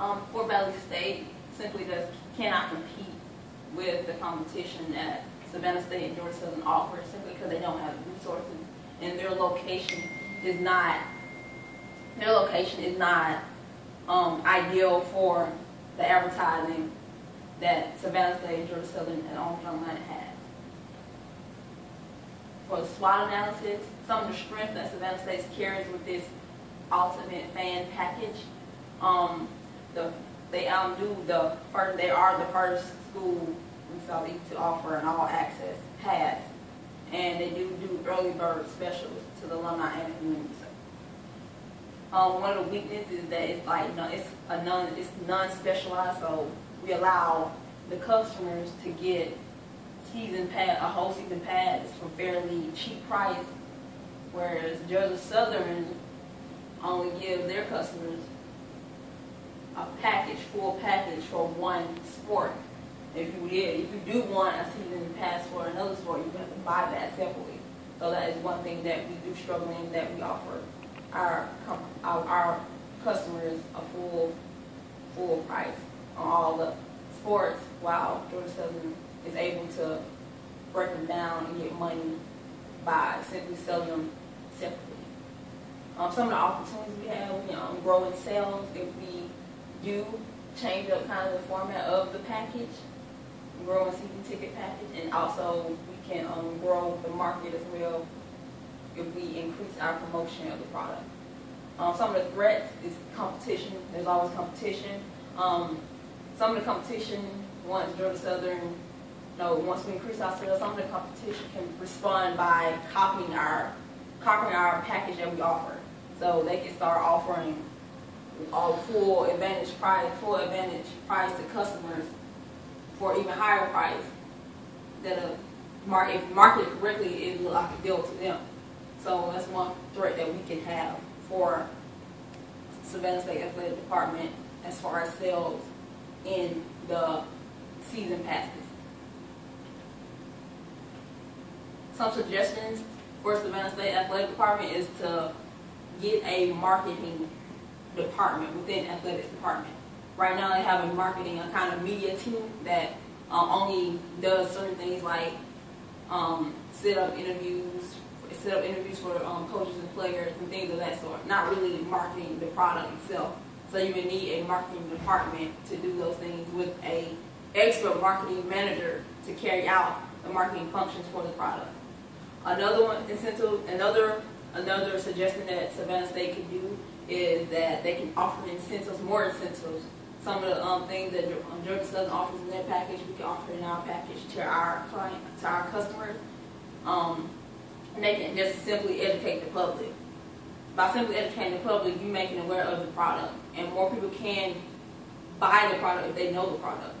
Um, Fort Valley State simply does, cannot compete with the competition that Savannah State and Georgia Southern offer simply because they don't have the resources and their location is not, their location is not, um, ideal for the advertising that Savannah State, Georgia Southern, and Armstrong Atlantic has. For the SWOT analysis, some of the strength that Savannah State carries with this ultimate fan package, um, the, they outdo the first, they are the first school in South East to offer an all-access pass, and they do do early bird specials to the alumni and community. Um, one of the weaknesses is that it's like, no, it's a non, it's non-specialized, so we allow the customers to get season pass, a whole season pass for fairly cheap price, whereas Georgia Southern only gives their customers a package, full package for one sport. If you did, if you do want a season pass for another sport, you have to buy that separately. So that is one thing that we do struggle in, that we offer our, our, our customers a full, full price on all the sports, while Georgia Southern is able to break them down and get money by simply selling them separately. Um, some of the opportunities we have, we um, grow in sales if we do change up kind of the format of the package, grow in season ticket package, and also we can um, grow the market as well if we increase our promotion of the product. Um, some of the threats is competition. There's always competition. Um, some of the competition, once Georgia Southern, no, once we increase our sales, some of the competition can respond by copying our, copying our package that we offer. So they can start offering a full advantage price, full advantage price to customers for even higher price that a market, if marketed correctly, it look like a deal to them. So that's one threat that we can have for Savannah State Athletic Department as far as sales in the season passes. Some suggestions for Savannah State Athletic Department is to get a marketing department within athletics department. Right now they have a marketing, a kind of media team that um, only does certain things like um, set up interviews, set up interviews for um, coaches and players and things of that sort. Not really marketing the product itself. So you would need a marketing department to do those things with a expert marketing manager to carry out the marketing functions for the product. Another one incentive, another another suggestion that Savannah State could do is that they can offer incentives, more incentives. Some of the um, things that um, Georgia Southern offers in their package, we can offer in our package to our client, to our customers. Um, and they can just simply educate the public. By simply educating the public, you making them aware of the product, and more people can buy the product if they know the product.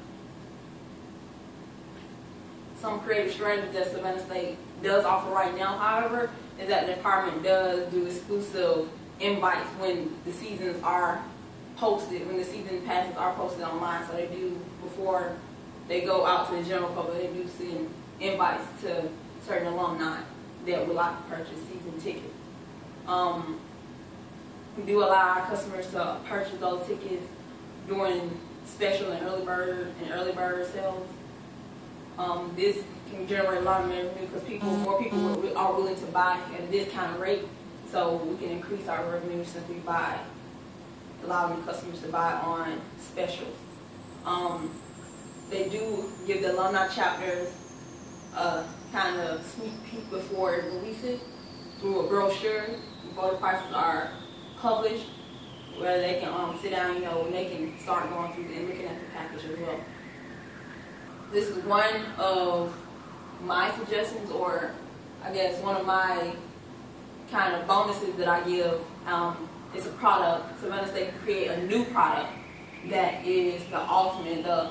Some creative strategies that Savannah State does offer right now, however, is that the department does do exclusive invites when the seasons are posted, when the season passes are posted online. So they do, before they go out to the general public, they do send invites to certain alumni that would like to purchase season tickets. Um, we do allow our customers to purchase those tickets during special and early bird and early bird sales. Um, this can generate a lot of revenue because people, more people are willing to buy at a discounted rate. So we can increase our revenue simply by allowing customers to buy on specials. Um, they do give the alumni chapters a kind of sneak peek before it releases through a brochure before the prices are published, where they can um, sit down, you know, and they can start going through and looking at the package as well. This is one of my suggestions, or I guess one of my kind of bonuses that I give. Um, it's a product. Savannah State can create a new product that is the ultimate, the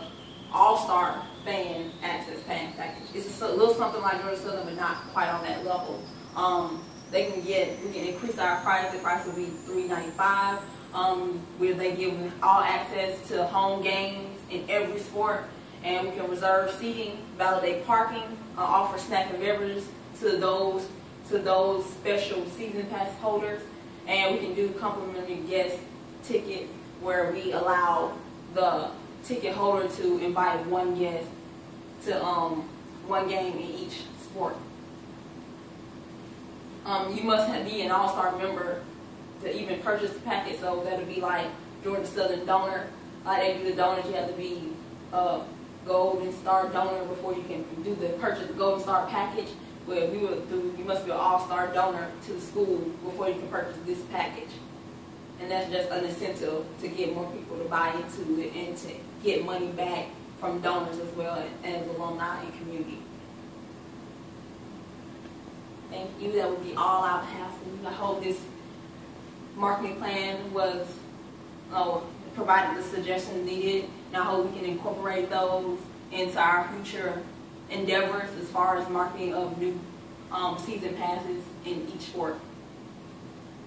all-star fan access fan package. It's a little something like Georgia Southern, but not quite on that level. Um, they can get, we can increase our price. The price will be $3.95. Um, where they give all access to home games in every sport, and we can reserve seating, validate parking, uh, offer snack and beverages to those to those special season pass holders, and we can do complimentary guest tickets where we allow the ticket holder to invite one guest to um, one game in each sport. Um, you must have, be an all-star member to even purchase the packet, so that'll be like the Southern Donor, like they do the donors, you have to be a Golden Star donor before you can do the purchase the Golden Star package. Where we would do, you must be an all-star donor to the school before you can purchase this package. And that's just an incentive to get more people to buy into it and to get money back from donors as well as alumni and community. Thank you. That would be all I have for you. I hope this marketing plan was uh, provided the suggestions needed. And I hope we can incorporate those into our future endeavors as far as marketing of new um, season passes in each sport.